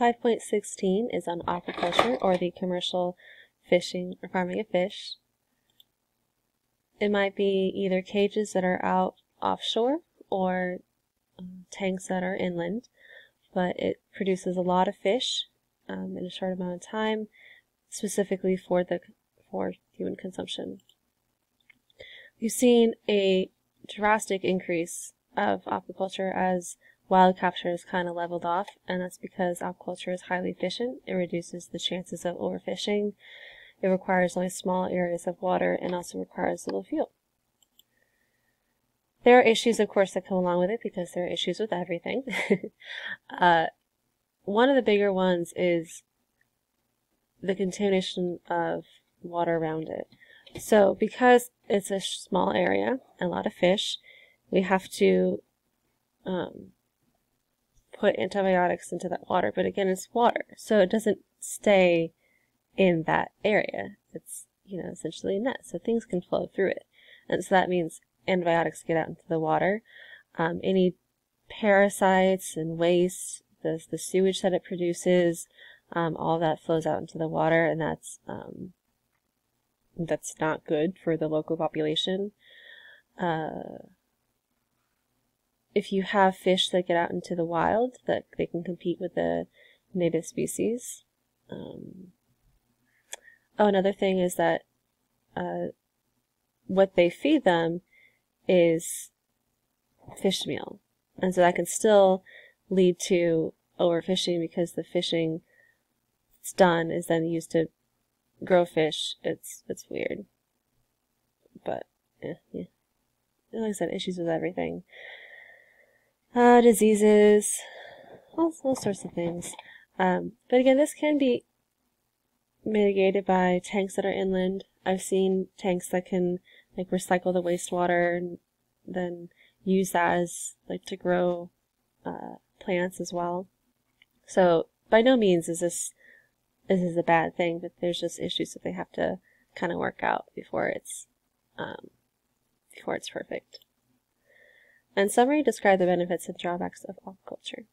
5.16 is on aquaculture or the commercial fishing or farming of fish. It might be either cages that are out offshore or um, tanks that are inland, but it produces a lot of fish um, in a short amount of time, specifically for the for human consumption. We've seen a drastic increase of aquaculture as wild capture has kind of leveled off, and that's because aquaculture is highly efficient. It reduces the chances of overfishing. It requires only small areas of water and also requires little fuel. There are issues, of course, that come along with it because there are issues with everything. uh, one of the bigger ones is the contamination of water around it. So because it's a small area, a lot of fish, we have to um, put antibiotics into that water. But again, it's water, so it doesn't stay in that area. It's, you know, essentially a net, so things can flow through it. And so that means antibiotics get out into the water. Um, any parasites and waste, the, the sewage that it produces, um, all that flows out into the water, and that's um, that's not good for the local population. Uh, if you have fish that get out into the wild, that they can compete with the native species. Um, oh, another thing is that uh, what they feed them is fish meal, and so that can still lead to overfishing because the fishing it's done is then used to grow fish. It's it's weird, but yeah, yeah. Like I said, issues with everything. Uh, diseases, all, all sorts of things. Um, but again, this can be mitigated by tanks that are inland. I've seen tanks that can like recycle the wastewater and then use that as like to grow uh, plants as well. So by no means is this this is a bad thing, but there's just issues that they have to kind of work out before it's um, before it's perfect. In summary, describe the benefits and drawbacks of aquaculture.